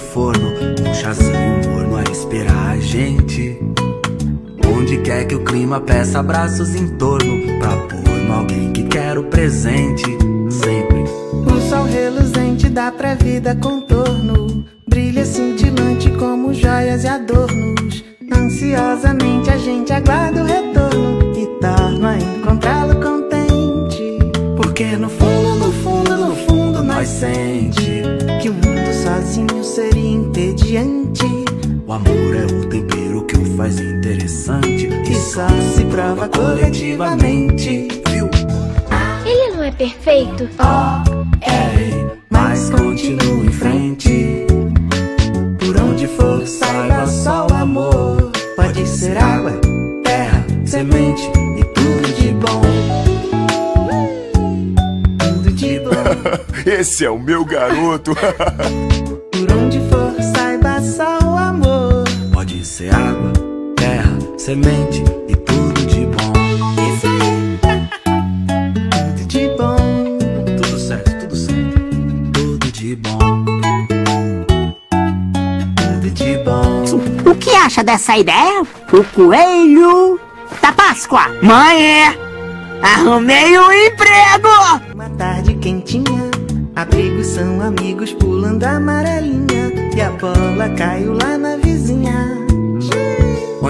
no forno, um chazinho morno a esperar a gente. Onde quer que o clima peça abraços em torno, pra pôr no alguém que quer o presente, sempre. O sol reluzente dá pra vida contorno, brilha cintilante como joias e adornos. Ansiosamente a gente aguarda o retorno e torna a encontrá-lo contente. Porque no fundo, no fundo, no fundo nós sente O amor é o tempero que o faz interessante E só se prova coletivamente. Viu? Ele não é perfeito? É, mas continua em frente. Por onde for, saiba só o amor. Pode ser água, terra, semente e tudo de bom. Tudo de bom. Esse é o meu garoto. semente e tudo de bom. Isso aí. Tudo de bom. Tudo certo, tudo certo. Tudo de bom. Tudo de bom. O que acha dessa ideia? O coelho da Páscoa. Mãe, arrumei um emprego. Uma tarde quentinha. Abrigos são amigos pulando a amarelinha. E a bola caiu lá na vizinha.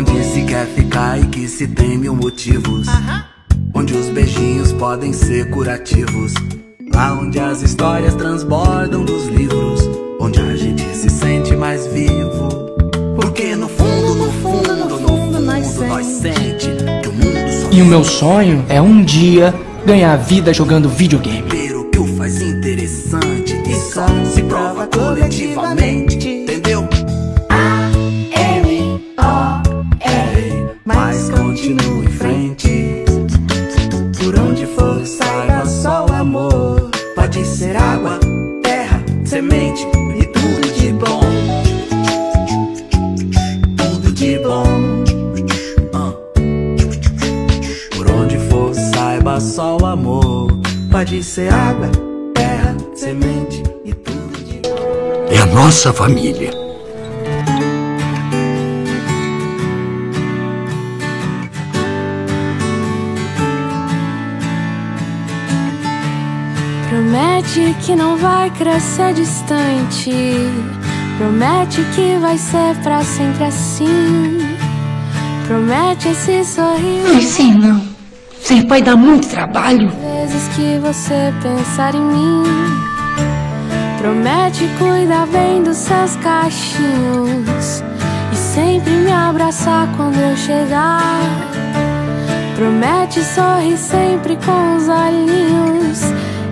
Onde se quer ficar e que se tem mil motivos. Onde os beijinhos podem ser curativos. Lá onde as histórias transbordam dos livros. Onde a gente se sente mais vivo. Porque no fundo, no fundo, no fundo, nós, nós sente que o mundo só E o meu sonho é um dia ganhar vida jogando videogame. tempero que o faz interessante e só se prova coletivamente. Só o amor. Pode ser água, Terra, semente e tudo de. É a nossa família. Promete que não vai crescer distante. Promete que vai ser pra sempre assim. Promete esse sorriso. Sim, não. Ser pai dá muito trabalho. vezes que você pensar em mim. Promete cuidar bem dos seus cachinhos e sempre me abraçar quando eu chegar. Promete sorrir sempre com os olhinhos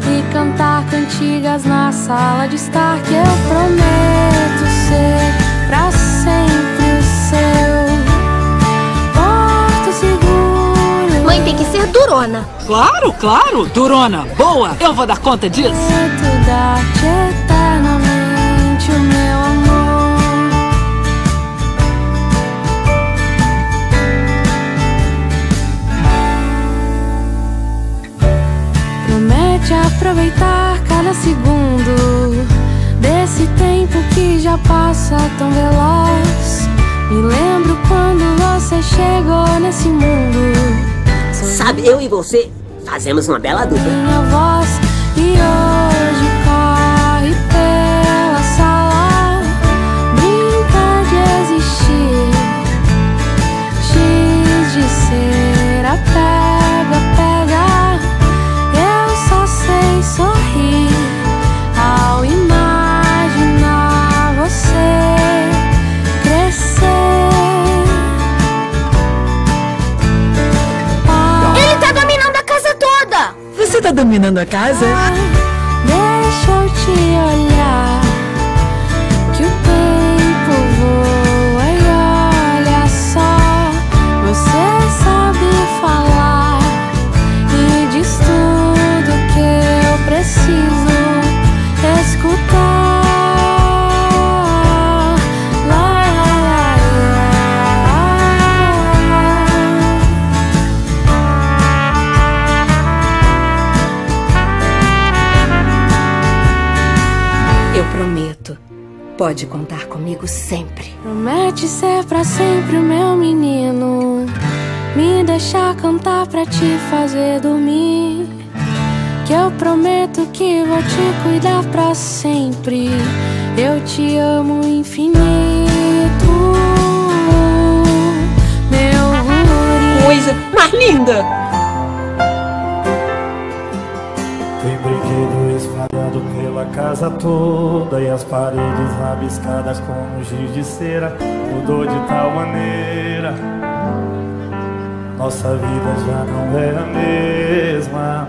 e cantar cantigas na sala de estar. Que eu prometo ser pra sempre tem que ser durona. Claro, claro, Durona, boa, eu vou dar conta disso. Prometo dar-te eternamente o meu amor. Promete aproveitar cada segundo desse tempo que já passa tão veloz. Me lembro quando você chegou nesse mundo. Sabe, eu e você fazemos uma bela dupla. minha voz e hoje Deixa eu te olhar Pode contar comigo sempre. Promete ser pra sempre o meu menino. Me deixar cantar pra te fazer dormir. Que eu prometo que vou te cuidar pra sempre. Eu te amo infinito. Meu Coisa mais linda! Pela casa toda E as paredes rabiscadas com giz de cera Mudou de tal maneira. Nossa vida já não é a mesma.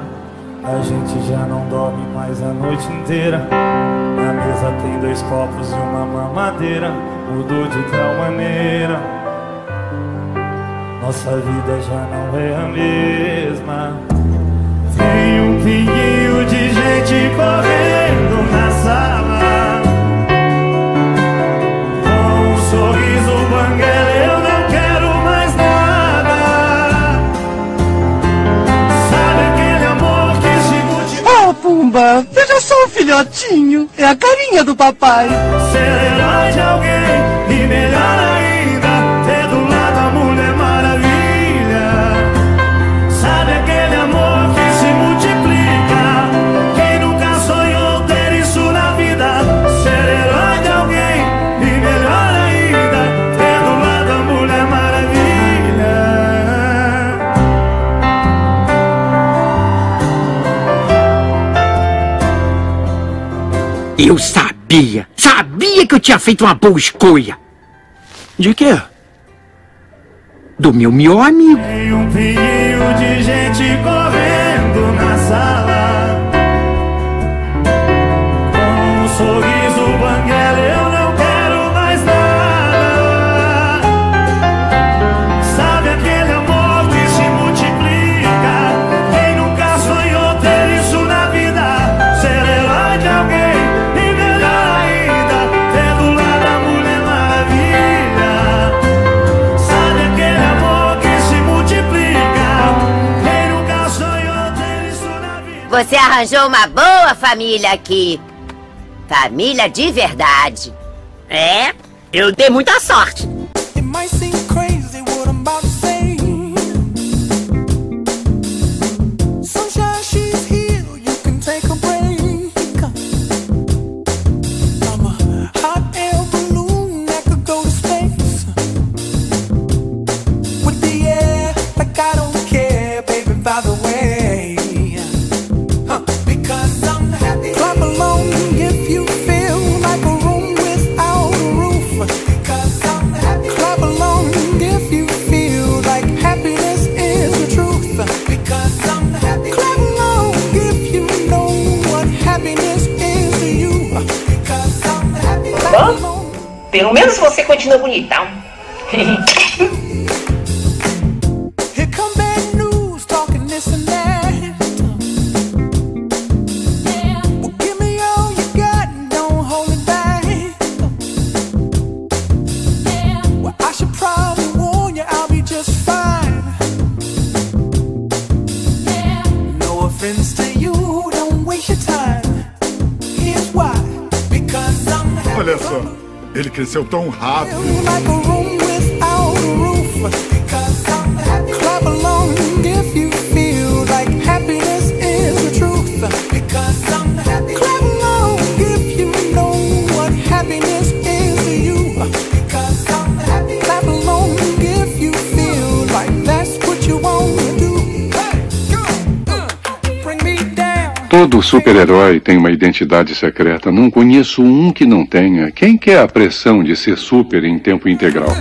A gente já não dorme mais a noite inteira. Na mesa tem dois copos e uma mamadeira. Mudou de tal maneira. Nossa vida já não é a mesma. Tem um pinguinho de gente correndo Pumba, veja só o filhotinho. É a carinha do papai. Ser herói de alguém e melhor Eu sabia, sabia que eu tinha feito uma boa escolha. De quê? Do meu melhor amigo. Tem um Você arranjou uma boa família aqui. Família de verdade. É, eu dei muita sorte. Pelo menos você continua bonitão. ele cresceu tão rápido. Todo super-herói tem uma identidade secreta. Não conheço um que não tenha. Quem quer a pressão de ser super em tempo integral?